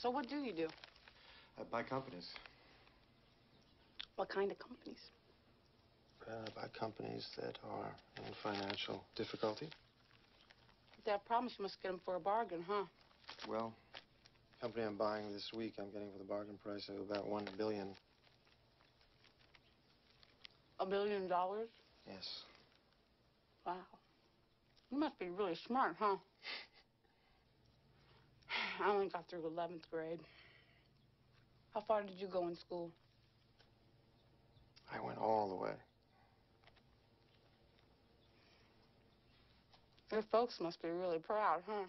So what do you do? I buy companies. What kind of companies? Uh, I buy companies that are in financial difficulty. If they have problems, you must get them for a bargain, huh? Well, the company I'm buying this week, I'm getting for the bargain price of about one billion. A billion dollars? Yes. Wow. You must be really smart, huh? I only got through 11th grade. How far did you go in school? I went all the way. Your folks must be really proud, huh?